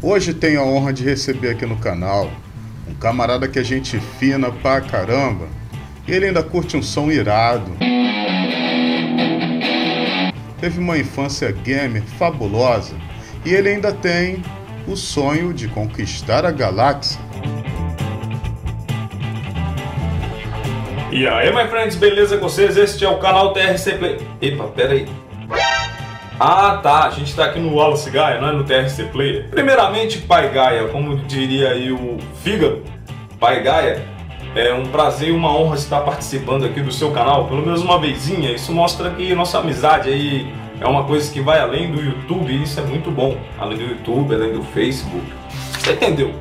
Hoje tenho a honra de receber aqui no canal um camarada que a gente fina pra caramba. Ele ainda curte um som irado. Teve uma infância gamer fabulosa e ele ainda tem o sonho de conquistar a galáxia. E aí, my friends, beleza com vocês? Este é o canal TRC Play. Epa, pera aí. Ah, tá. A gente tá aqui no Wallace Gaia, não é no TRC Player. Primeiramente, Pai Gaia, como diria aí o Fígado, Pai Gaia, é um prazer e uma honra estar participando aqui do seu canal, pelo menos uma vezinha. Isso mostra que nossa amizade aí é uma coisa que vai além do YouTube e isso é muito bom. Além do YouTube, além do Facebook. Você entendeu?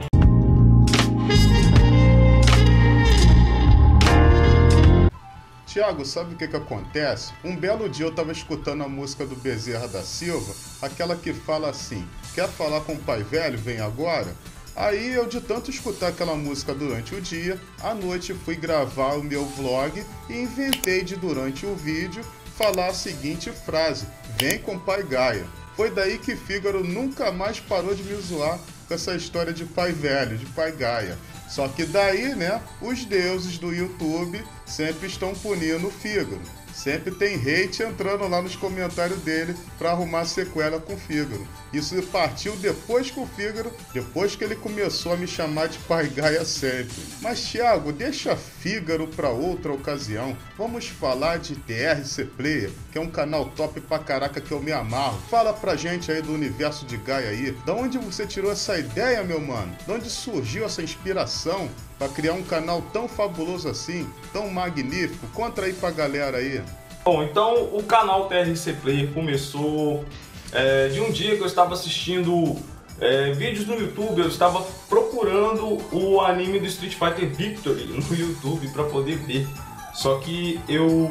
Tiago, sabe o que, que acontece? Um belo dia eu tava escutando a música do Bezerra da Silva, aquela que fala assim: Quer falar com o pai velho? Vem agora. Aí eu, de tanto escutar aquela música durante o dia, à noite fui gravar o meu vlog e inventei de, durante o vídeo, falar a seguinte frase: Vem com o pai Gaia. Foi daí que Fígaro nunca mais parou de me zoar com essa história de pai velho, de pai Gaia. Só que daí, né, os deuses do YouTube sempre estão punindo o Fígaro. Sempre tem hate entrando lá nos comentários dele para arrumar sequela com o Fígaro. Isso partiu depois que o Fígaro, depois que ele começou a me chamar de Pai Gaia sempre. Mas Thiago, deixa Fígaro para outra ocasião. Vamos falar de TRC Player, que é um canal top pra caraca que eu me amarro. Fala pra gente aí do universo de Gaia aí. Da onde você tirou essa ideia, meu mano? De onde surgiu essa inspiração? Para criar um canal tão fabuloso assim, tão magnífico? Conta aí pra galera aí. Bom, então o canal TRC Player começou é, de um dia que eu estava assistindo é, vídeos no YouTube, eu estava procurando o anime do Street Fighter Victory no YouTube para poder ver. Só que eu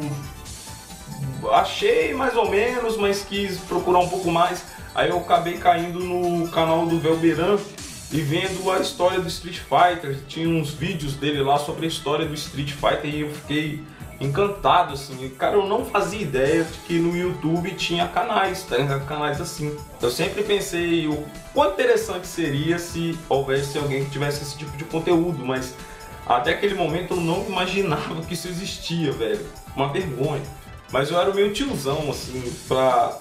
achei mais ou menos, mas quis procurar um pouco mais. Aí eu acabei caindo no canal do Velberan e vendo a história do Street Fighter. Tinha uns vídeos dele lá sobre a história do Street Fighter e eu fiquei encantado, assim. Cara, eu não fazia ideia de que no YouTube tinha canais, tá? Canais assim. Eu sempre pensei o quão interessante seria se houvesse alguém que tivesse esse tipo de conteúdo, mas até aquele momento eu não imaginava que isso existia, velho. Uma vergonha. Mas eu era meio tiozão, assim, pra,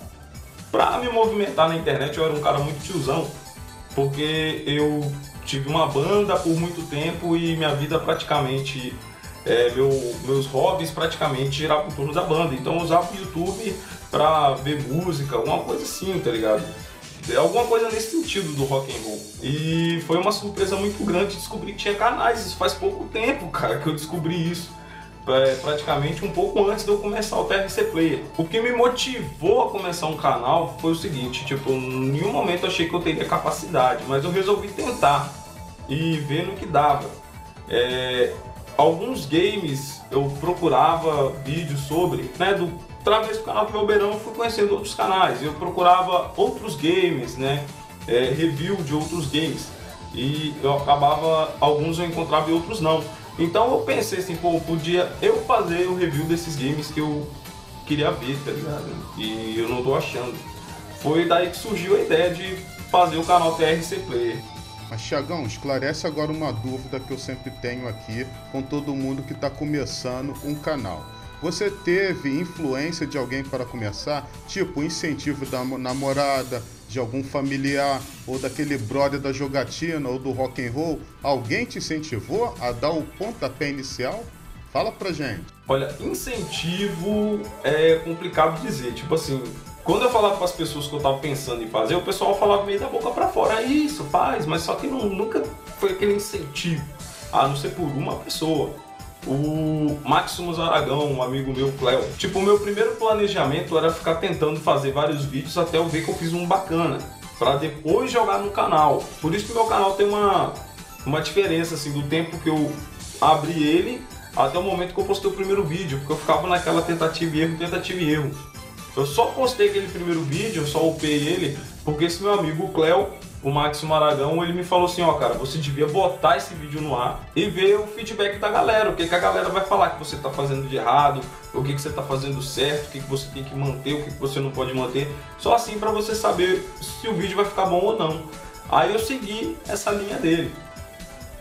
pra me movimentar na internet, eu era um cara muito tiozão porque eu tive uma banda por muito tempo e minha vida praticamente, é, meu, meus hobbies praticamente giravam em torno da banda. Então eu usava o YouTube pra ver música, alguma coisa assim, tá ligado? Alguma coisa nesse sentido do rock and roll. E foi uma surpresa muito grande descobrir que tinha canais. Isso faz pouco tempo, cara, que eu descobri isso praticamente um pouco antes de eu começar o TRC Player. O que me motivou a começar um canal foi o seguinte, tipo, em nenhum momento eu achei que eu teria capacidade, mas eu resolvi tentar e ver no que dava. É, alguns games eu procurava vídeos sobre, né, do através do canal do Velberão eu fui conhecendo outros canais, eu procurava outros games, né, é, review de outros games e eu acabava, alguns eu encontrava e outros não. Então eu pensei assim, pô, podia eu fazer o review desses games que eu queria ver, tá ligado? E eu não tô achando. Foi daí que surgiu a ideia de fazer o canal TRC Player. Mas Tiagão, esclarece agora uma dúvida que eu sempre tenho aqui com todo mundo que está começando um canal. Você teve influência de alguém para começar? Tipo, incentivo da namorada, de algum familiar ou daquele brother da jogatina ou do rock and roll, alguém te incentivou a dar o pontapé inicial? Fala pra gente. Olha, incentivo é complicado dizer. Tipo assim, quando eu falava para as pessoas que eu tava pensando em fazer, o pessoal falava meio da boca para fora, é isso, faz, mas só que não, nunca foi aquele incentivo, a não ser por uma pessoa o Maximus Aragão, um amigo meu, Cleo. Tipo, o meu primeiro planejamento era ficar tentando fazer vários vídeos até eu ver que eu fiz um bacana, para depois jogar no canal. Por isso que meu canal tem uma, uma diferença, assim, do tempo que eu abri ele até o momento que eu postei o primeiro vídeo, porque eu ficava naquela tentativa e erro, tentativa e erro. Eu só postei aquele primeiro vídeo, eu só upei ele, porque esse meu amigo, Cleo, o Max Maragão, ele me falou assim, ó, cara, você devia botar esse vídeo no ar e ver o feedback da galera, o que, que a galera vai falar que você tá fazendo de errado, o que, que você tá fazendo certo, o que, que você tem que manter, o que, que você não pode manter, só assim para você saber se o vídeo vai ficar bom ou não. Aí eu segui essa linha dele.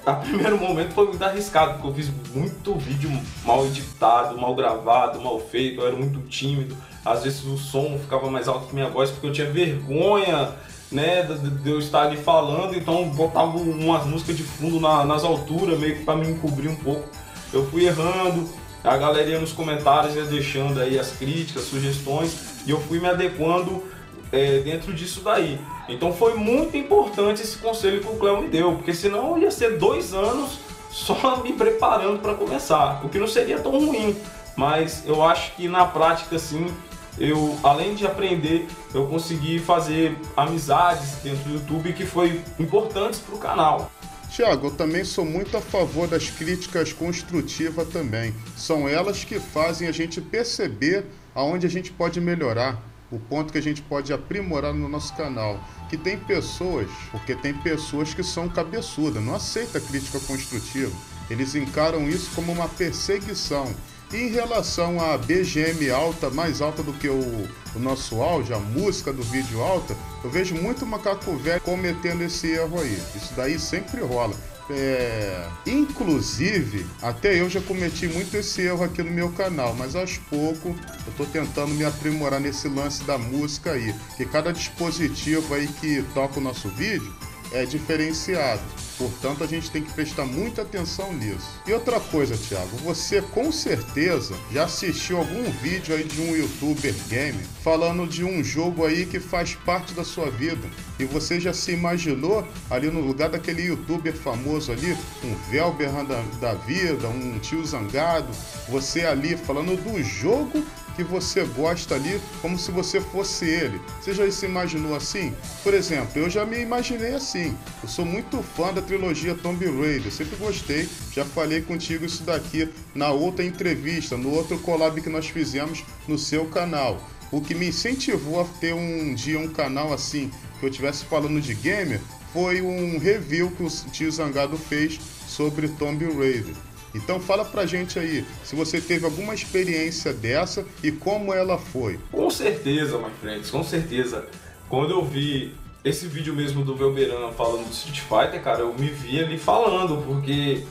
A primeiro momento foi muito arriscado, porque eu fiz muito vídeo mal editado, mal gravado, mal feito, eu era muito tímido. Às vezes o som ficava mais alto que minha voz, porque eu tinha vergonha né, de eu estar ali falando, então botava umas músicas de fundo na, nas alturas, meio que para me encobrir um pouco. Eu fui errando, a galerinha nos comentários ia deixando aí as críticas, sugestões, e eu fui me adequando é, dentro disso daí. Então foi muito importante esse conselho que o Cléo me deu, porque senão ia ser dois anos só me preparando para começar, o que não seria tão ruim. Mas eu acho que na prática, assim, eu, além de aprender, eu consegui fazer amizades dentro do YouTube que foi importantes para o canal. Tiago, eu também sou muito a favor das críticas construtivas também. São elas que fazem a gente perceber aonde a gente pode melhorar, o ponto que a gente pode aprimorar no nosso canal. Que tem pessoas, porque tem pessoas que são cabeçudas, não aceita crítica construtiva. Eles encaram isso como uma perseguição. Em relação à BGM alta, mais alta do que o, o nosso áudio, a música do vídeo alta, eu vejo muito macaco velho cometendo esse erro aí. Isso daí sempre rola. É... Inclusive, até eu já cometi muito esse erro aqui no meu canal, mas aos poucos eu estou tentando me aprimorar nesse lance da música aí. Que cada dispositivo aí que toca o nosso vídeo é diferenciado. Portanto, a gente tem que prestar muita atenção nisso. E outra coisa, Thiago, você com certeza já assistiu algum vídeo aí de um youtuber game falando de um jogo aí que faz parte da sua vida. E você já se imaginou ali no lugar daquele youtuber famoso ali, um Velber da, da vida, um tio zangado, você ali falando do jogo que você gosta ali como se você fosse ele. Você já se imaginou assim? Por exemplo, eu já me imaginei assim. Eu sou muito fã da trilogia Tomb Raider, sempre gostei. Já falei contigo isso daqui na outra entrevista, no outro collab que nós fizemos no seu canal. O que me incentivou a ter um dia um canal assim, que eu estivesse falando de gamer, foi um review que o tio Zangado fez sobre Tomb Raider. Então fala pra gente aí, se você teve alguma experiência dessa e como ela foi. Com certeza, my friends, com certeza. Quando eu vi esse vídeo mesmo do Velberan falando de Street Fighter, cara, eu me vi ali falando, porque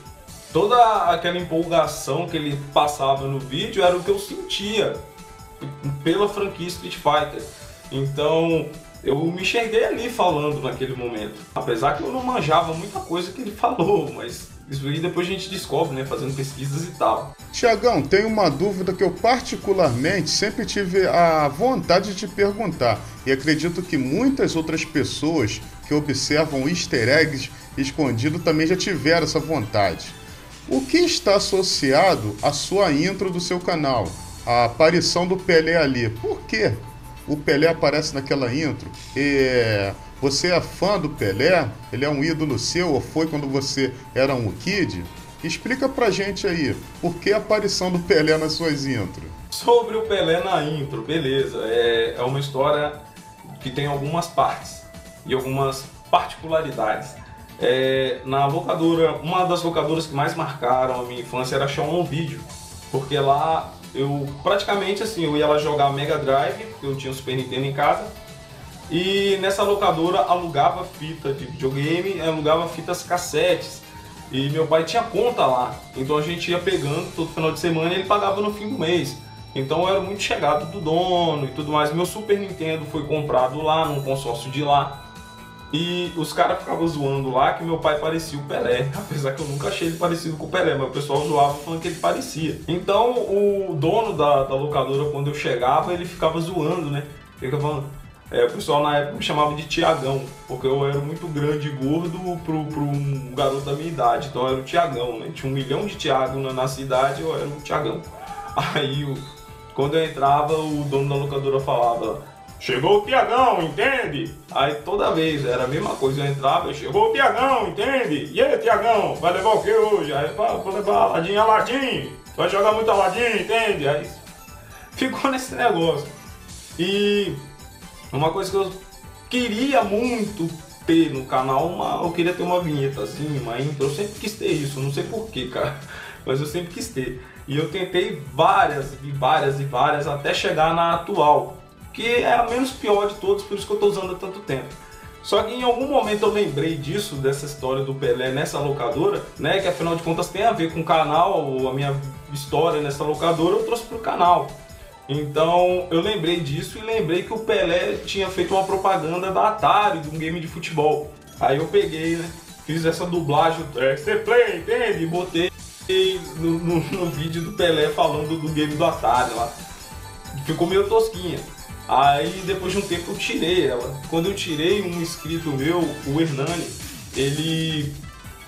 toda aquela empolgação que ele passava no vídeo era o que eu sentia pela franquia Street Fighter. Então, eu me enxerguei ali falando naquele momento. Apesar que eu não manjava muita coisa que ele falou, mas isso aí depois a gente descobre, né? Fazendo pesquisas e tal. Tiagão, tem uma dúvida que eu particularmente sempre tive a vontade de perguntar. E acredito que muitas outras pessoas que observam easter eggs escondido também já tiveram essa vontade. O que está associado à sua intro do seu canal? A aparição do Pelé ali. Por quê? O Pelé aparece naquela intro. E você é fã do Pelé? Ele é um ídolo seu ou foi quando você era um kid? Explica pra gente aí, por que a aparição do Pelé nas suas intros? Sobre o Pelé na intro, beleza. É, é uma história que tem algumas partes e algumas particularidades. É, na locadora, uma das locadoras que mais marcaram a minha infância era a Show Video, porque lá eu praticamente assim, eu ia lá jogar Mega Drive, porque eu tinha o Super Nintendo em casa, e nessa locadora alugava fita de videogame, alugava fitas cassetes. E meu pai tinha conta lá, então a gente ia pegando todo final de semana e ele pagava no fim do mês. Então eu era muito chegado do dono e tudo mais. Meu Super Nintendo foi comprado lá, num consórcio de lá. E os caras ficavam zoando lá que meu pai parecia o Pelé, apesar que eu nunca achei ele parecido com o Pelé, mas o pessoal zoava falando que ele parecia. Então o dono da, da locadora, quando eu chegava, ele ficava zoando, né? Ficava falando, é, o pessoal na época me chamava de Tiagão, porque eu era muito grande e gordo pro, pro um garoto da minha idade, então eu era o Tiagão, né? Tinha um milhão de Tiago na, na cidade, eu era o Tiagão. Aí, quando eu entrava, o dono da locadora falava, chegou o Tiagão, entende? Aí toda vez era a mesma coisa, eu entrava, chegou o Tiagão, entende? E aí, Tiagão, vai levar o que hoje? Aí, vou levar Aladim, Aladim, vai jogar muito Aladim, entende? Aí ficou nesse negócio. E uma coisa que eu queria muito ter no canal, uma, eu queria ter uma vinhetazinha, uma intro. Eu sempre quis ter isso, não sei porquê, cara. Mas eu sempre quis ter. E eu tentei várias e várias e várias até chegar na atual, que é a menos pior de todos, por isso que eu estou usando há tanto tempo. Só que em algum momento eu lembrei disso, dessa história do Pelé nessa locadora, né? Que afinal de contas tem a ver com o canal, a minha história nessa locadora, eu trouxe pro canal. Então eu lembrei disso e lembrei que o Pelé tinha feito uma propaganda da Atari, de um game de futebol. Aí eu peguei, né? Fiz essa dublagem, é, você play, entende? E botei no, no, no, vídeo do Pelé falando do game do Atari lá. Ficou meio tosquinha. Aí depois de um tempo eu tirei ela. Quando eu tirei, um inscrito meu, o Hernani, ele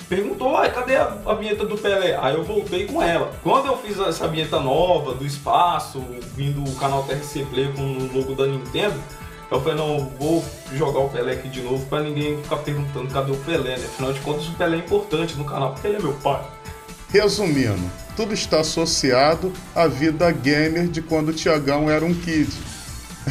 perguntou, ah, cadê a, a vinheta do Pelé? Aí eu voltei com ela. Quando eu fiz essa vinheta nova, do espaço, vindo o canal TRC Play com o logo da Nintendo, eu falei, não, vou jogar o Pelé aqui de novo para ninguém ficar perguntando cadê o Pelé, né? Afinal de contas, o Pelé é importante no canal, porque ele é meu pai. Resumindo, tudo está associado à vida gamer de quando o Tiagão era um kid.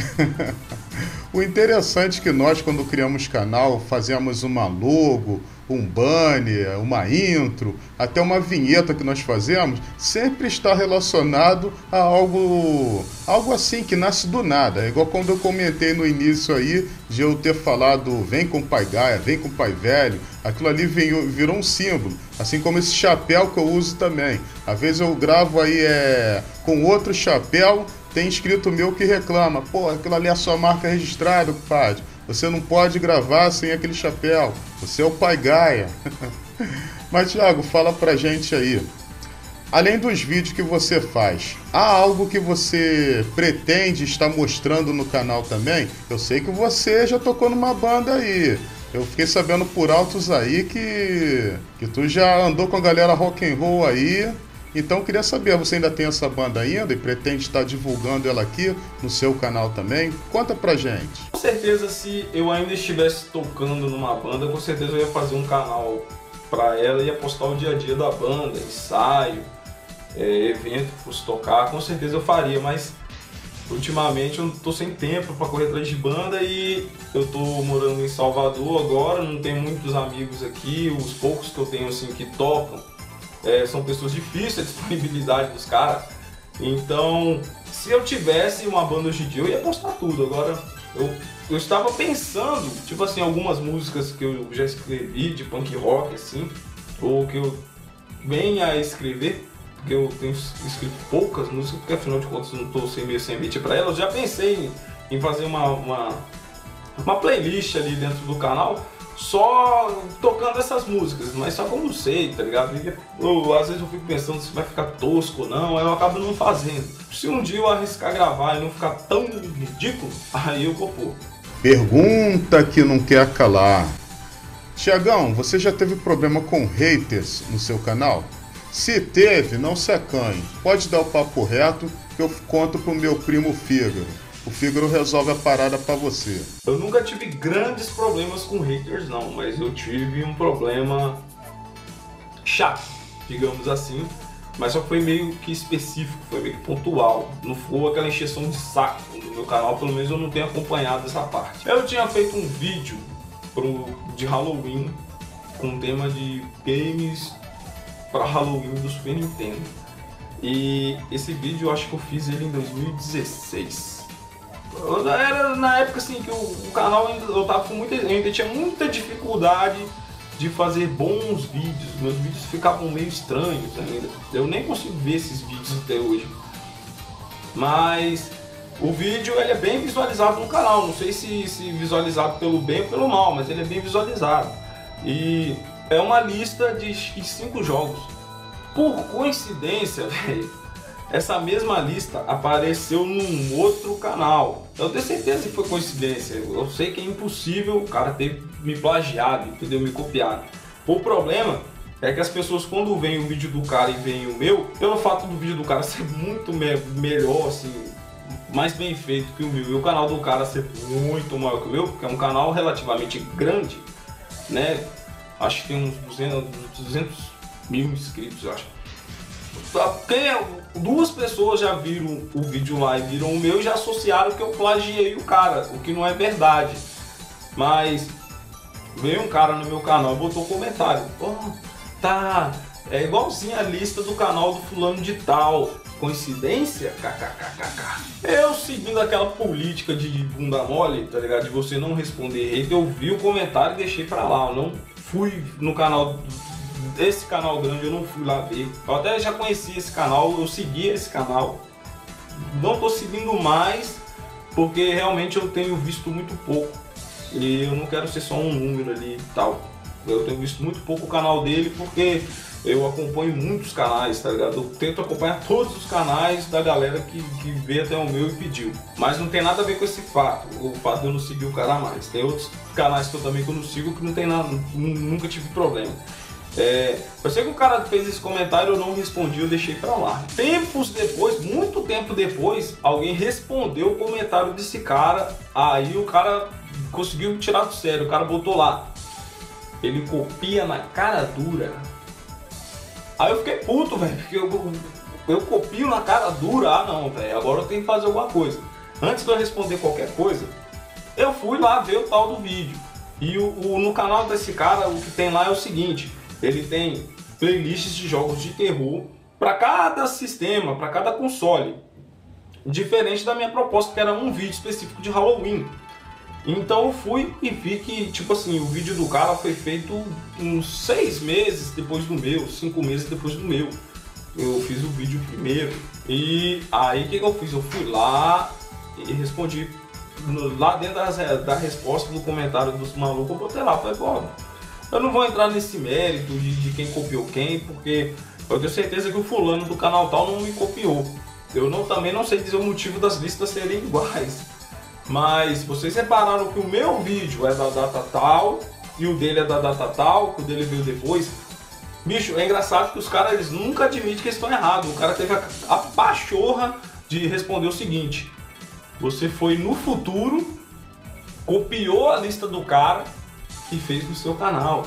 o interessante é que nós, quando criamos canal, fazemos uma logo, um banner, uma intro, até uma vinheta que nós fazemos, sempre está relacionado a algo, algo assim que nasce do nada. É igual quando eu comentei no início aí de eu ter falado vem com o pai Gaia, vem com o pai velho, aquilo ali virou um símbolo, assim como esse chapéu que eu uso também. Às vezes eu gravo aí é, com outro chapéu, tem inscrito meu que reclama, pô, aquilo ali é a sua marca registrada, compadre. Você não pode gravar sem aquele chapéu. Você é o pai Gaia. Mas, Thiago, fala pra gente aí. Além dos vídeos que você faz, há algo que você pretende estar mostrando no canal também? Eu sei que você já tocou numa banda aí. Eu fiquei sabendo por altos aí que, que tu já andou com a galera rock and roll aí. Então queria saber, você ainda tem essa banda ainda e pretende estar divulgando ela aqui no seu canal também? Conta pra gente. Com certeza, se eu ainda estivesse tocando numa banda, com certeza eu ia fazer um canal para ela e ia postar o dia a dia da banda, ensaio, é, evento que fosse tocar, com certeza eu faria, mas ultimamente eu tô sem tempo para correr atrás de banda e eu tô morando em Salvador agora, não tenho muitos amigos aqui, os poucos que eu tenho assim que tocam é, são pessoas difíceis, a disponibilidade dos caras. Então, se eu tivesse uma banda hoje em dia, eu ia postar tudo. Agora, eu, eu estava pensando, tipo assim, algumas músicas que eu já escrevi de punk rock, assim, ou que eu venha a escrever, porque eu tenho escrito poucas músicas, porque afinal de contas não estou sem meio sem beat para elas. Eu já pensei em, em fazer uma, uma, uma playlist ali dentro do canal só tocando essas músicas, mas só não sei, tá ligado? Eu, às vezes eu fico pensando se vai ficar tosco ou não, eu acabo não fazendo. Se um dia eu arriscar gravar e não ficar tão ridículo, aí eu vou pôr. Pergunta que não quer calar. Tiagão, você já teve problema com haters no seu canal? Se teve, não se acanhe. Pode dar o papo reto que eu conto pro meu primo Fígaro o Fígaro resolve a parada para você. Eu nunca tive grandes problemas com haters, não, mas eu tive um problema chato, digamos assim. Mas só foi meio que específico, foi meio que pontual. Não foi aquela encheção de saco no meu canal, pelo menos eu não tenho acompanhado essa parte. Eu tinha feito um vídeo pro, de Halloween com tema de games para Halloween do Super Nintendo. E esse vídeo eu acho que eu fiz ele em 2016 era na época assim que o, o canal ainda, eu tava com muita, ainda tinha muita dificuldade de fazer bons vídeos. Meus vídeos ficavam meio estranhos ainda. Eu nem consigo ver esses vídeos até hoje. Mas o vídeo ele é bem visualizado no canal. Não sei se, se visualizado pelo bem ou pelo mal, mas ele é bem visualizado. E é uma lista de cinco jogos. Por coincidência, essa mesma lista apareceu num outro canal. Eu tenho certeza que foi coincidência. Eu sei que é impossível o cara ter me plagiado, entendeu? Me copiado. O problema é que as pessoas quando veem o vídeo do cara e veem o meu, pelo fato do vídeo do cara ser muito me melhor, assim, mais bem feito que o meu, e o canal do cara ser muito maior que o meu, porque é um canal relativamente grande, né? Acho que tem uns 200, 200 mil inscritos, acho. É, duas pessoas já viram o vídeo lá e viram o meu e já associaram que eu plagiei o cara, o que não é verdade. Mas veio um cara no meu canal e botou um comentário. Oh, tá, é igualzinho a lista do canal do fulano de tal. Coincidência? KKKKK. Eu seguindo aquela política de bunda mole, tá ligado? De você não responder hate, eu vi o comentário e deixei pra lá. Eu não fui no canal desse canal grande, eu não fui lá ver. Eu até já conhecia esse canal, eu seguia esse canal. Não tô seguindo mais, porque realmente eu tenho visto muito pouco. E eu não quero ser só um número ali e tal. Eu tenho visto muito pouco o canal dele porque eu acompanho muitos canais, tá ligado? Eu tento acompanhar todos os canais da galera que, que veio até o meu e pediu. Mas não tem nada a ver com esse fato, o fato de eu não seguir o cara mais. Tem outros canais que eu também que eu não sigo que não tem nada, nunca tive problema. É, eu sei que o cara fez esse comentário, eu não respondi, eu deixei pra lá. Tempos depois, muito tempo depois, alguém respondeu o comentário desse cara. Aí o cara conseguiu tirar do sério, o cara botou lá. Ele copia na cara dura. Aí eu fiquei puto, velho, porque eu, eu copio na cara dura. Ah, não, velho, agora eu tenho que fazer alguma coisa. Antes de eu responder qualquer coisa, eu fui lá ver o tal do vídeo. E o, o no canal desse cara, o que tem lá é o seguinte: ele tem playlists de jogos de terror para cada sistema, para cada console. Diferente da minha proposta, que era um vídeo específico de Halloween. Então eu fui e vi que, tipo assim, o vídeo do cara foi feito uns seis meses depois do meu, cinco meses depois do meu. Eu fiz o vídeo primeiro. E aí o que, que eu fiz? Eu fui lá e respondi lá dentro da, da resposta do comentário dos malucos, eu botei lá, falei, pô, eu não vou entrar nesse mérito de, de quem copiou quem, porque eu tenho certeza que o fulano do canal tal não me copiou. Eu não, também não sei dizer o motivo das listas serem iguais. Mas vocês repararam que o meu vídeo é da data tal e o dele é da data tal, que o dele veio depois. Bicho, é engraçado que os caras eles nunca admitem que estão errados. O cara teve a, a pachorra de responder o seguinte: Você foi no futuro, copiou a lista do cara e fez no seu canal.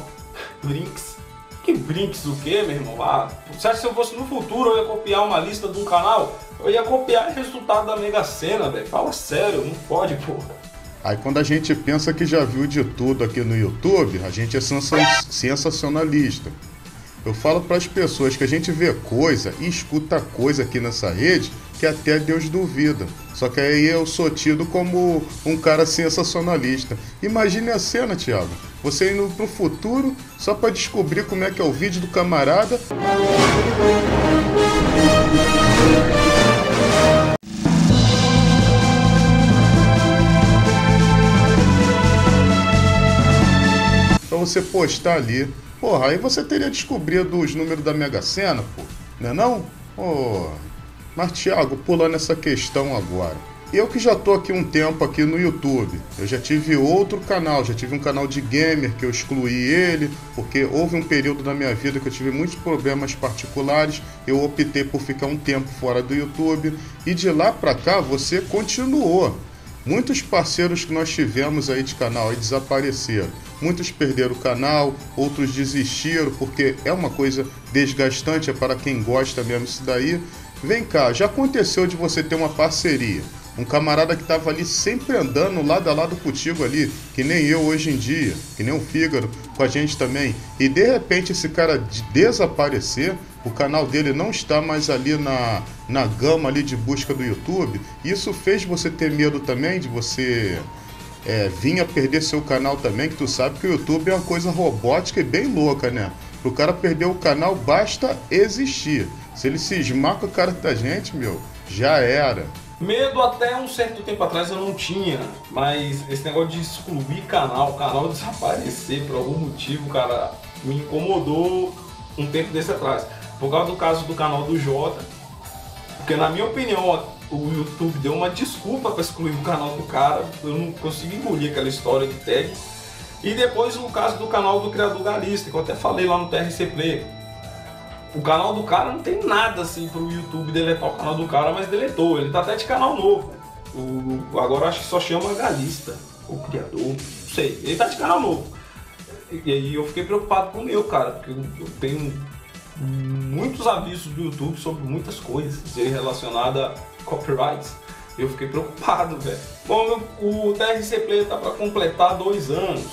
Brinks. Que brinks o que, meu irmão? Ah, você acha que se eu fosse no futuro eu ia copiar uma lista de um canal? Eu ia copiar o resultado da Mega Sena, velho. Fala sério, não pode, porra. Aí quando a gente pensa que já viu de tudo aqui no YouTube, a gente é sensacionalista. Eu falo para as pessoas que a gente vê coisa e escuta coisa aqui nessa rede que até Deus duvida. Só que aí eu sou tido como um cara sensacionalista. Imagine a cena, Thiago. Você indo pro futuro só para descobrir como é que é o vídeo do camarada. Pra você postar ali. Porra, aí você teria descobrido os números da Mega Sena, pô. Não é não? Oh. Mas Thiago, pulando essa questão agora. Eu que já tô aqui um tempo aqui no YouTube, eu já tive outro canal, já tive um canal de gamer que eu excluí ele, porque houve um período da minha vida que eu tive muitos problemas particulares, eu optei por ficar um tempo fora do YouTube e de lá para cá você continuou. Muitos parceiros que nós tivemos aí de canal aí desapareceram. Muitos perderam o canal, outros desistiram porque é uma coisa desgastante, é para quem gosta mesmo isso daí. Vem cá, já aconteceu de você ter uma parceria? Um camarada que estava ali sempre andando lado a lado contigo ali, que nem eu hoje em dia, que nem o Fígaro com a gente também, e de repente esse cara desaparecer, o canal dele não está mais ali na, na gama ali de busca do YouTube, isso fez você ter medo também de você é, vir a perder seu canal também, que tu sabe que o YouTube é uma coisa robótica e bem louca, né? Para o cara perder o canal, basta existir. Se ele cismar com a cara da gente, meu, já era. Medo até um certo tempo atrás eu não tinha, mas esse negócio de excluir canal, canal desaparecer por algum motivo, cara, me incomodou um tempo desse atrás. Por causa do caso do canal do Jota, porque na minha opinião o YouTube deu uma desculpa para excluir o canal do cara, eu não consigo engolir aquela história de tag. E depois o caso do canal do criador Galista, que eu até falei lá no TRC Play o canal do cara não tem nada assim pro YouTube deletar o canal do cara, mas deletou. Ele tá até de canal novo. O, agora acho que só chama Galista, o criador, não sei. Ele tá de canal novo. E aí eu fiquei preocupado com o meu, cara, porque eu tenho muitos avisos do YouTube sobre muitas coisas relacionadas a copyrights. Eu fiquei preocupado, velho. Bom, o TRC Play tá para completar dois anos.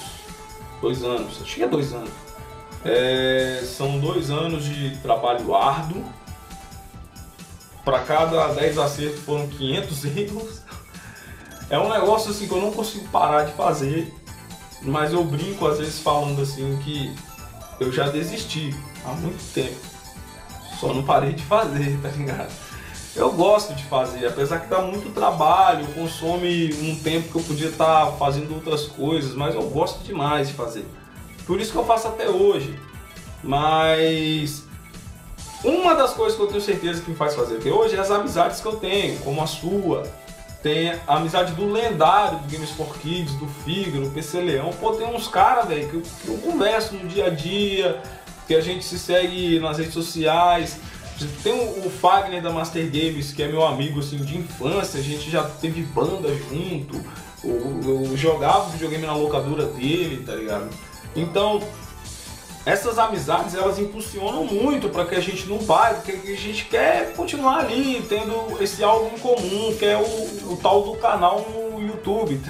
Dois anos, acho que é dois anos É, são dois anos de trabalho árduo. Para cada 10 acertos foram 500 erros. É um negócio assim que eu não consigo parar de fazer, mas eu brinco às vezes falando assim que eu já desisti há muito tempo. Só não parei de fazer, tá ligado? Eu gosto de fazer, apesar que dá muito trabalho, consome um tempo que eu podia estar tá fazendo outras coisas, mas eu gosto demais de fazer. Por isso que eu faço até hoje. Mas uma das coisas que eu tenho certeza que me faz fazer até hoje é as amizades que eu tenho, como a sua. Tem a amizade do lendário do Games for Kids, do Fígaro, PC Leão. Pô, tem uns caras, velho, que, que eu converso no dia a dia, que a gente se segue nas redes sociais. Tem o, Fagner da Master Games, que é meu amigo assim, de infância, a gente já teve banda junto, eu, eu jogava videogame na locadora dele, tá ligado? Então, essas amizades elas impulsionam muito para que a gente não pare, porque a gente quer continuar ali tendo esse algo em comum, que é o, o tal do canal no YouTube.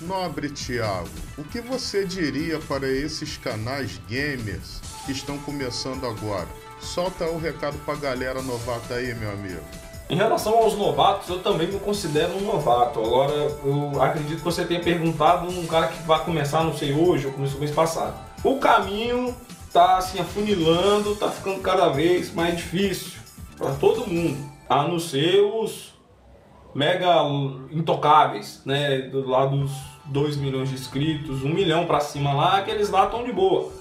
Nobre Thiago, o que você diria para esses canais gamers que estão começando agora? Solta o recado pra galera novata aí, meu amigo. Em relação aos novatos, eu também me considero um novato. Agora, eu acredito que você tenha perguntado um cara que vai começar, não sei hoje, ou começou mês passado. O caminho tá assim afunilando, tá ficando cada vez mais difícil para todo mundo, a não ser os mega intocáveis, né, do lado dos 2 milhões de inscritos, 1 um milhão para cima lá, aqueles lá estão de boa.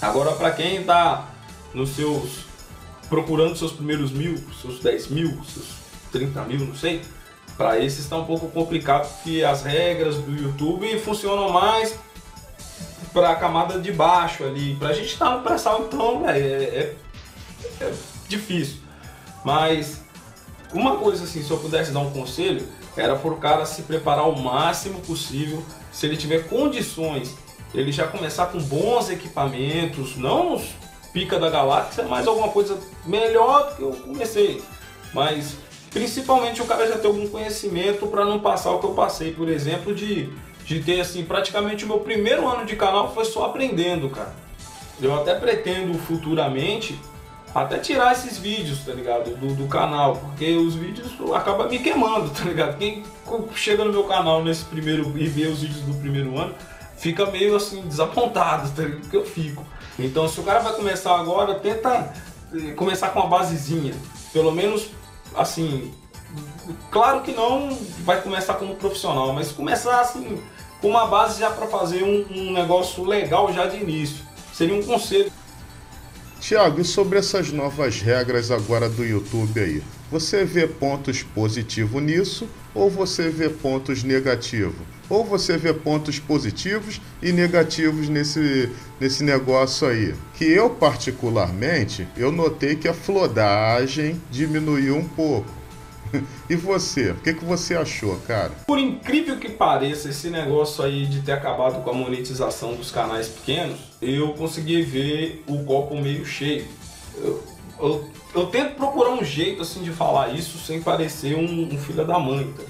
Agora para quem tá nos seus. Procurando seus primeiros mil, seus 10 mil, seus 30 mil, não sei. Para esses está um pouco complicado porque as regras do YouTube funcionam mais para a camada de baixo ali. Para a gente estar tá no pré-sal, então, é, é, é difícil. Mas uma coisa assim, se eu pudesse dar um conselho, era para o cara se preparar o máximo possível. Se ele tiver condições, ele já começar com bons equipamentos, não pica da galáxia, mas alguma coisa melhor que eu comecei. Mas principalmente o cara já ter algum conhecimento para não passar o que eu passei, por exemplo, de, de ter assim, praticamente o meu primeiro ano de canal foi só aprendendo, cara. Eu até pretendo futuramente até tirar esses vídeos, tá ligado? Do, do canal, porque os vídeos acabam me queimando, tá ligado? Quem chega no meu canal nesse primeiro e vê os vídeos do primeiro ano, fica meio assim desapontado, tá ligado? Porque eu fico. Então, se o cara vai começar agora, tenta eh, começar com uma basezinha. Pelo menos, assim, claro que não vai começar como profissional, mas começar assim, com uma base já para fazer um, um negócio legal já de início. Seria um conselho. Tiago, e sobre essas novas regras agora do YouTube aí? Você vê pontos positivos nisso ou você vê pontos negativos? Ou você vê pontos positivos e negativos nesse, nesse negócio aí? Que eu, particularmente, eu notei que a flodagem diminuiu um pouco. E você? O que, que você achou, cara? Por incrível que pareça, esse negócio aí de ter acabado com a monetização dos canais pequenos, eu consegui ver o copo meio cheio. Eu, eu, eu tento procurar um jeito assim de falar isso sem parecer um, um filho da mãe, tá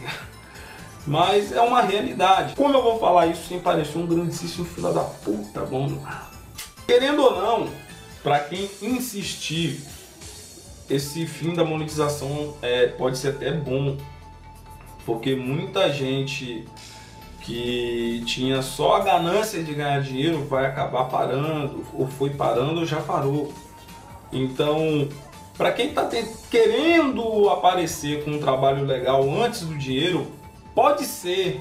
Mas é uma realidade. Como eu vou falar isso sem parecer um grandíssimo filho da puta, lá. Querendo ou não, para quem insistir esse fim da monetização é, pode ser até bom, porque muita gente que tinha só a ganância de ganhar dinheiro vai acabar parando, ou foi parando ou já parou. Então, para quem está querendo aparecer com um trabalho legal antes do dinheiro, pode ser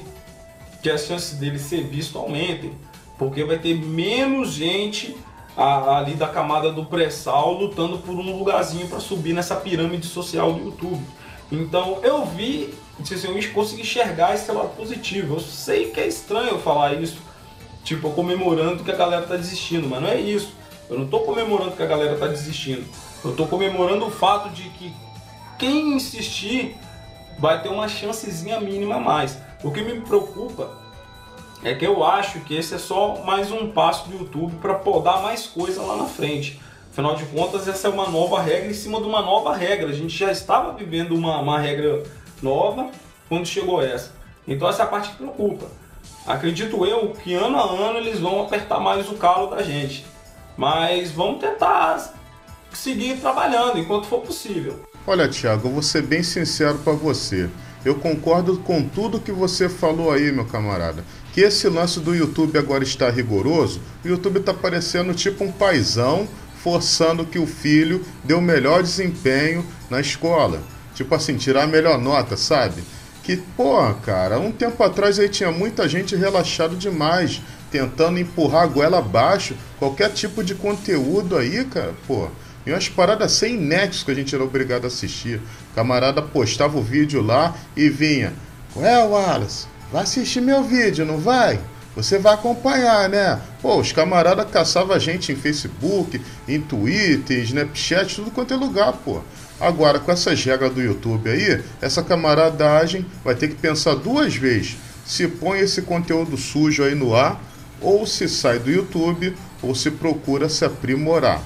que as chances dele ser visto aumentem, porque vai ter menos gente ali da camada do pré-sal lutando por um lugarzinho para subir nessa pirâmide social do YouTube. Então eu vi, assim, eu consegui enxergar esse lado positivo. Eu sei que é estranho falar isso, tipo, comemorando que a galera está desistindo, mas não é isso. Eu não estou comemorando que a galera está desistindo. Eu estou comemorando o fato de que quem insistir vai ter uma chancezinha mínima a mais. O que me preocupa é que eu acho que esse é só mais um passo do YouTube para podar mais coisa lá na frente. Afinal de contas, essa é uma nova regra em cima de uma nova regra. A gente já estava vivendo uma, uma regra nova quando chegou essa. Então essa é a parte que preocupa. Acredito eu que ano a ano eles vão apertar mais o calo da gente. Mas vamos tentar seguir trabalhando enquanto for possível. Olha, Thiago, eu vou ser bem sincero para você. Eu concordo com tudo que você falou aí, meu camarada. Que esse lance do YouTube agora está rigoroso. O YouTube está parecendo tipo um paizão forçando que o filho dê o melhor desempenho na escola. Tipo assim, tirar a melhor nota, sabe? Que, pô, cara, um tempo atrás aí tinha muita gente relaxado demais, tentando empurrar a goela abaixo, qualquer tipo de conteúdo aí, cara, pô. E umas paradas sem nexo que a gente era obrigado a assistir. O camarada postava o vídeo lá e vinha. Ué, Wallace, vai assistir meu vídeo, não vai? Você vai acompanhar, né? Pô, os camaradas caçavam a gente em Facebook, em Twitter, em Snapchat, tudo quanto é lugar, pô. Agora, com essas regras do YouTube aí, essa camaradagem vai ter que pensar duas vezes se põe esse conteúdo sujo aí no ar, ou se sai do YouTube, ou se procura se aprimorar.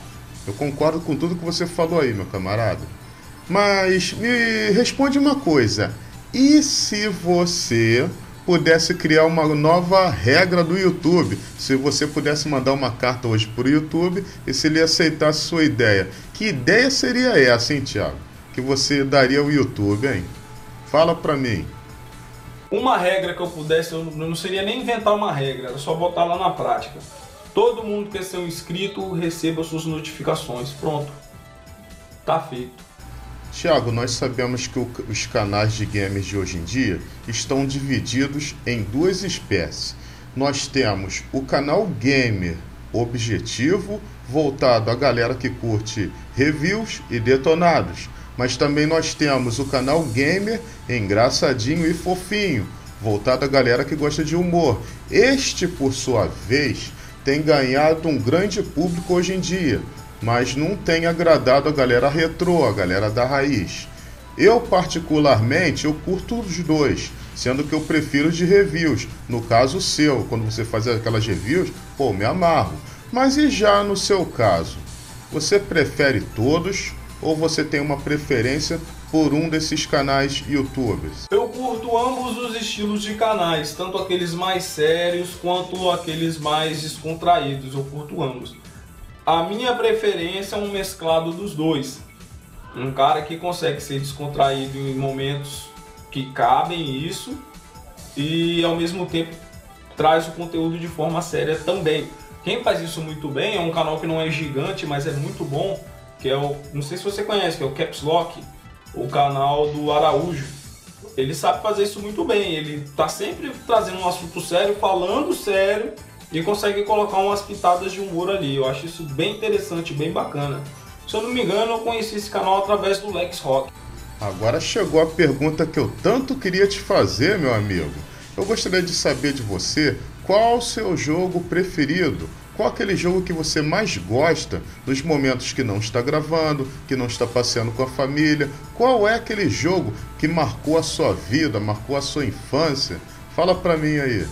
Eu concordo com tudo que você falou aí, meu camarada. Mas me responde uma coisa. E se você pudesse criar uma nova regra do YouTube? Se você pudesse mandar uma carta hoje para o YouTube e se ele aceitasse sua ideia. Que ideia seria essa, hein, Thiago? Que você daria ao YouTube, hein? Fala para mim. Uma regra que eu pudesse, eu não seria nem inventar uma regra, era só botar lá na prática. Todo mundo que é seu inscrito receba suas notificações. Pronto. Tá feito. Tiago, nós sabemos que os canais de games de hoje em dia estão divididos em duas espécies. Nós temos o canal gamer objetivo, voltado à galera que curte reviews e detonados. Mas também nós temos o canal gamer engraçadinho e fofinho, voltado à galera que gosta de humor. Este, por sua vez, tem ganhado um grande público hoje em dia, mas não tem agradado a galera retrô, a galera da raiz. Eu particularmente eu curto os dois, sendo que eu prefiro de reviews. No caso seu, quando você faz aquelas reviews, pô, me amarro. Mas e já no seu caso? Você prefere todos ou você tem uma preferência por um desses canais YouTubers? Eu curto ambos os estilos de canais, tanto aqueles mais sérios quanto aqueles mais descontraídos. Eu curto ambos. A minha preferência é um mesclado dos dois. Um cara que consegue ser descontraído em momentos que cabem isso e ao mesmo tempo traz o conteúdo de forma séria também. Quem faz isso muito bem é um canal que não é gigante, mas é muito bom, que é o, não sei se você conhece, que é o Caps Lock o canal do Araújo. Ele sabe fazer isso muito bem. Ele tá sempre trazendo um assunto sério, falando sério e consegue colocar umas pitadas de humor ali. Eu acho isso bem interessante, bem bacana. Se eu não me engano, eu conheci esse canal através do Lex Rock. Agora chegou a pergunta que eu tanto queria te fazer, meu amigo. Eu gostaria de saber de você qual o seu jogo preferido qual aquele jogo que você mais gosta nos momentos que não está gravando, que não está passeando com a família? Qual é aquele jogo que marcou a sua vida, marcou a sua infância? Fala pra mim aí.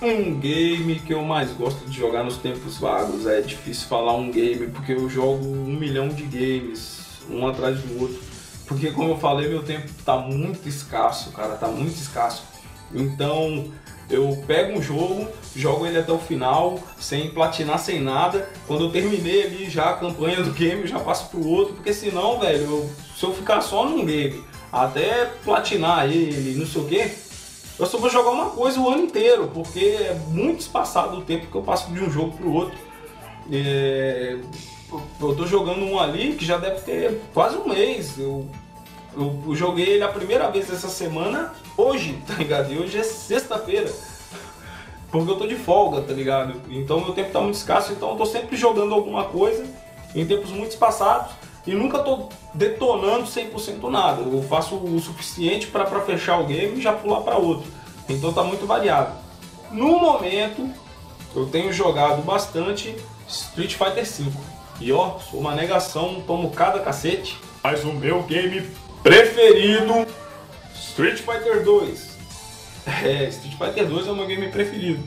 Um game que eu mais gosto de jogar nos tempos vagos. É difícil falar um game porque eu jogo um milhão de games, um atrás do outro. Porque como eu falei, meu tempo tá muito escasso, cara, tá muito escasso. Então, eu pego um jogo, jogo ele até o final, sem platinar, sem nada. Quando eu terminei ali já a campanha do game, eu já passo pro outro, porque senão, velho, eu, se eu ficar só num game, até platinar ele, não sei o que, eu só vou jogar uma coisa o ano inteiro, porque é muito espaçado o tempo que eu passo de um jogo pro outro. É, eu tô jogando um ali que já deve ter quase um mês. Eu, eu joguei ele a primeira vez essa semana hoje, tá ligado? E hoje é sexta-feira. Porque eu tô de folga, tá ligado? Então meu tempo tá muito escasso, então eu tô sempre jogando alguma coisa em tempos muito espaçados e nunca tô detonando 100% nada. Eu faço o suficiente para fechar o game e já pular para outro. Então tá muito variado. No momento, eu tenho jogado bastante Street Fighter V. E ó, sou uma negação, tomo cada cacete. Mas o meu game preferido Street Fighter 2. É, Street Fighter 2 é o meu game preferido.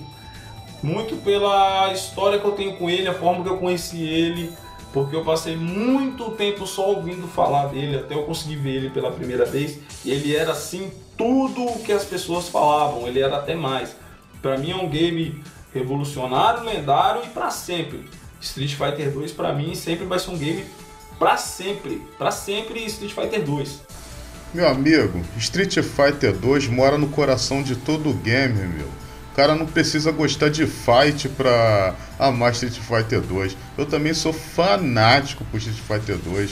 Muito pela história que eu tenho com ele, a forma que eu conheci ele, porque eu passei muito tempo só ouvindo falar dele até eu conseguir ver ele pela primeira vez. E ele era assim tudo o que as pessoas falavam, ele era até mais. Para mim é um game revolucionário, lendário e para sempre. Street Fighter 2 para mim sempre vai ser um game para sempre, para sempre Street Fighter 2. Meu amigo, Street Fighter 2 mora no coração de todo gamer, meu. O cara não precisa gostar de fight pra amar Street Fighter 2. Eu também sou fanático por Street Fighter 2.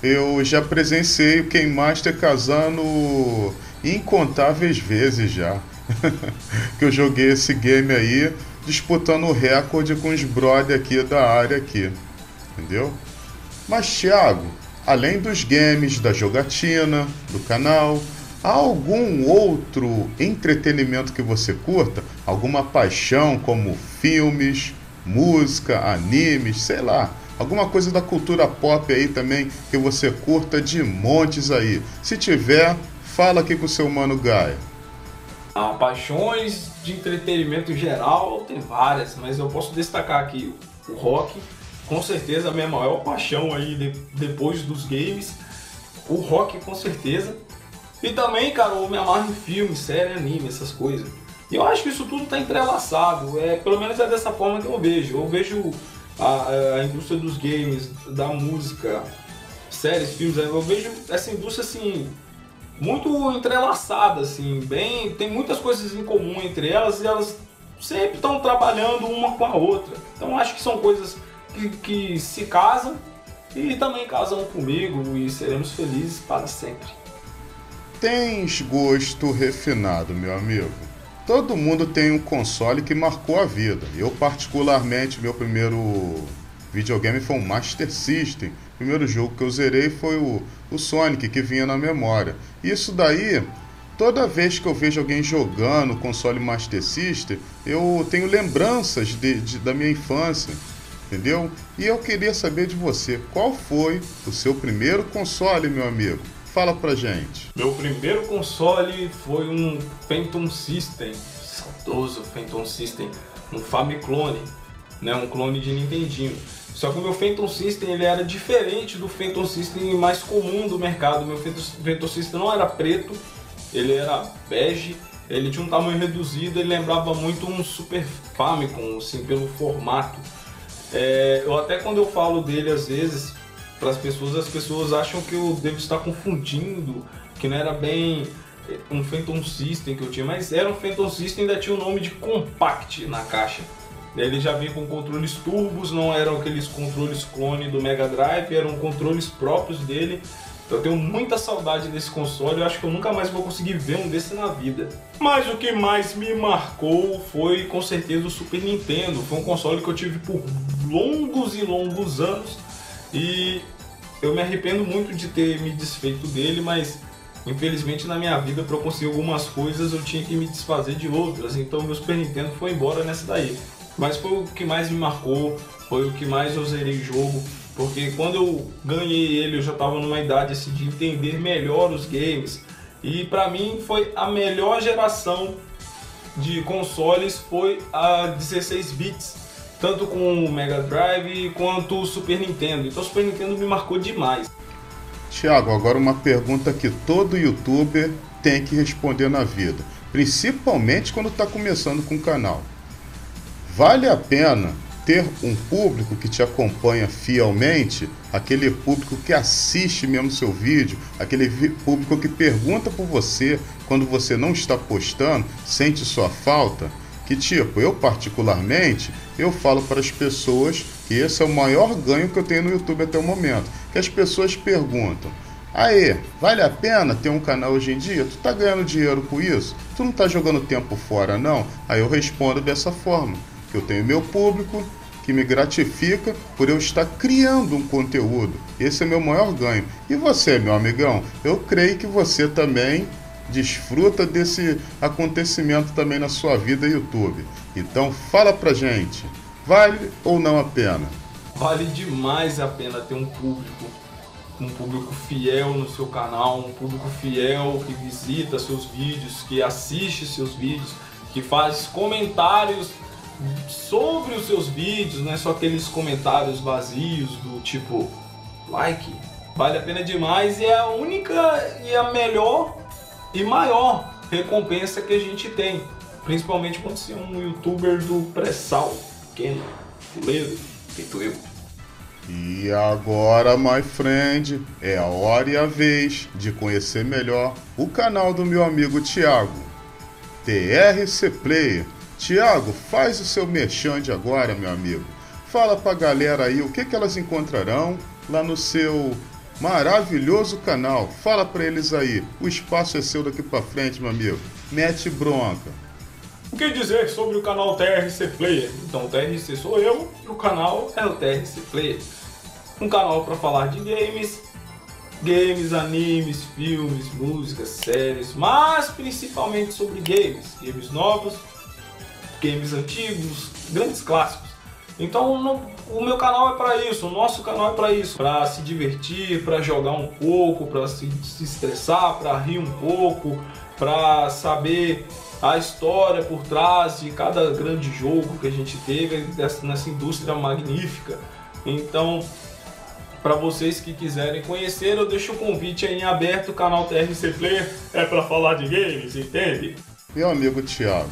Eu já presenciei o Game Master casando incontáveis vezes já. que eu joguei esse game aí disputando o recorde com os brother aqui da área aqui. Entendeu? Mas Thiago, além dos games, da jogatina, do canal, há algum outro entretenimento que você curta? Alguma paixão como filmes, música, animes, sei lá. Alguma coisa da cultura pop aí também que você curta de montes aí. Se tiver, fala aqui com o seu mano Gaia. Ah, paixões de entretenimento geral tem várias, mas eu posso destacar aqui o rock, com certeza a minha maior paixão aí de, depois dos games, o rock com certeza. E também, cara, eu me amarro em filme, série, anime, essas coisas. E eu acho que isso tudo está entrelaçado, é, pelo menos é dessa forma que eu vejo. Eu vejo a, a indústria dos games, da música, séries, filmes, eu vejo essa indústria assim muito entrelaçada, assim, bem, tem muitas coisas em comum entre elas e elas sempre estão trabalhando uma com a outra. Então acho que são coisas que, que se casam e também casam comigo e seremos felizes para sempre. Tens gosto refinado, meu amigo. Todo mundo tem um console que marcou a vida. Eu, particularmente, meu primeiro videogame foi um Master System. O primeiro jogo que eu zerei foi o, o Sonic, que vinha na memória. Isso daí, toda vez que eu vejo alguém jogando console Master System, eu tenho lembranças de, de, da minha infância, entendeu? E eu queria saber de você, qual foi o seu primeiro console, meu amigo? Fala pra gente. Meu primeiro console foi um Phantom System, saudoso Phantom System, um Famiclone, né, um clone de Nintendinho. Só que o meu Phantom System ele era diferente do Phantom System mais comum do mercado. Meu Phantom System não era preto, ele era bege, ele tinha um tamanho reduzido, ele lembrava muito um Super Famicom, assim, pelo formato. É, eu até quando eu falo dele às vezes, para as pessoas, as pessoas acham que eu devo estar confundindo, que não era bem eh, um Phantom System que eu tinha, mas era um Phantom System ainda tinha o nome de Compact na caixa. Ele já vinha com controles turbos, não eram aqueles controles clone do Mega Drive, eram controles próprios dele. Então eu tenho muita saudade desse console, eu acho que eu nunca mais vou conseguir ver um desse na vida. Mas o que mais me marcou foi com certeza o Super Nintendo. Foi um console que eu tive por longos e longos anos e eu me arrependo muito de ter me desfeito dele, mas infelizmente na minha vida para conseguir algumas coisas eu tinha que me desfazer de outras. Então meu Super Nintendo foi embora nessa daí. Mas foi o que mais me marcou, foi o que mais eu zerei jogo, porque quando eu ganhei ele eu já estava numa idade assim, de entender melhor os games. E para mim foi a melhor geração de consoles foi a 16 bits tanto com o Mega Drive quanto o Super Nintendo. Então o Super Nintendo me marcou demais. Tiago, agora uma pergunta que todo youtuber tem que responder na vida, principalmente quando está começando com o canal. Vale a pena ter um público que te acompanha fielmente, aquele público que assiste mesmo seu vídeo, aquele público que pergunta por você quando você não está postando, sente sua falta? Que tipo, eu particularmente, eu falo para as pessoas que esse é o maior ganho que eu tenho no YouTube até o momento. Que as pessoas perguntam: Aí, vale a pena ter um canal hoje em dia? Tu tá ganhando dinheiro com isso? Tu não tá jogando tempo fora, não? Aí eu respondo dessa forma: que eu tenho meu público, que me gratifica por eu estar criando um conteúdo. Esse é meu maior ganho. E você, meu amigão? Eu creio que você também desfruta desse acontecimento também na sua vida YouTube. Então fala pra gente, vale ou não a pena? Vale demais a pena ter um público, um público fiel no seu canal, um público fiel que visita seus vídeos, que assiste seus vídeos, que faz comentários sobre os seus vídeos, não é só aqueles comentários vazios do tipo like. Vale a pena demais e é a única e a melhor e maior recompensa que a gente tem. Principalmente quando você é um youtuber do pré-sal, pequeno, fuleiro. feito eu. E agora, my friend, é a hora e a vez de conhecer melhor o canal do meu amigo Thiago, TRC Player. Thiago, faz o seu merchan de agora, meu amigo. Fala pra galera aí o que, que elas encontrarão lá no seu maravilhoso canal. Fala pra eles aí. O espaço é seu daqui pra frente, meu amigo. Mete bronca. O que dizer sobre o canal TRC Player? Então, o TRC sou eu e o canal é o TRC Player. Um canal para falar de games, games, animes, filmes, músicas, séries, mas principalmente sobre games, games novos, games antigos, grandes clássicos. Então, no, o meu canal é para isso, o nosso canal é para isso, para se divertir, para jogar um pouco, para se, se estressar, para rir um pouco, para saber a história por trás de cada grande jogo que a gente teve nessa indústria magnífica. Então, para vocês que quiserem conhecer, eu deixo o convite aí em aberto, o canal TRC Player é para falar de games, entende? Meu amigo Thiago,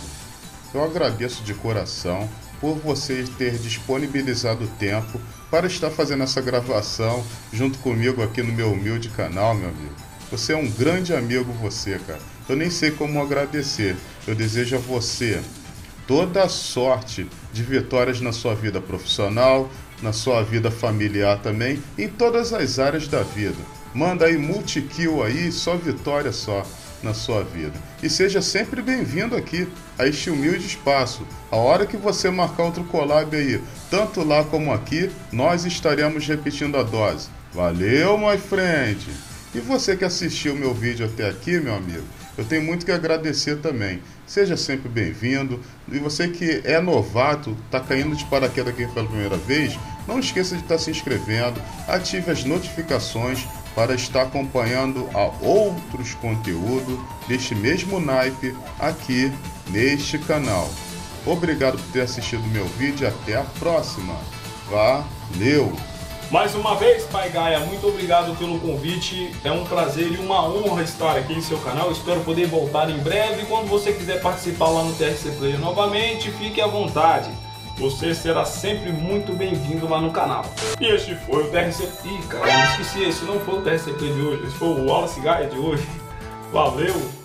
eu agradeço de coração por você ter disponibilizado tempo para estar fazendo essa gravação junto comigo aqui no meu humilde canal, meu amigo. Você é um grande amigo, você, cara. Eu nem sei como agradecer. Eu desejo a você toda a sorte de vitórias na sua vida profissional, na sua vida familiar também, em todas as áreas da vida. Manda aí multi-kill aí, só vitória só na sua vida. E seja sempre bem-vindo aqui a este humilde espaço. A hora que você marcar outro collab aí, tanto lá como aqui, nós estaremos repetindo a dose. Valeu, my friend! E você que assistiu meu vídeo até aqui, meu amigo, eu tenho muito que agradecer também. Seja sempre bem-vindo. E você que é novato, está caindo de paraquedas aqui pela primeira vez, não esqueça de estar tá se inscrevendo, ative as notificações para estar acompanhando a outros conteúdos deste mesmo naipe aqui neste canal. Obrigado por ter assistido meu vídeo e até a próxima. Valeu! Mais uma vez, Pai Gaia, muito obrigado pelo convite. É um prazer e uma honra estar aqui em seu canal. Espero poder voltar em breve. Quando você quiser participar lá no TRC Player novamente, fique à vontade. Você será sempre muito bem-vindo lá no canal. E este foi o TRC... Ih, cara, eu esqueci. Esse não foi o TRC Play de hoje. Esse foi o Wallace Gaia de hoje. Valeu!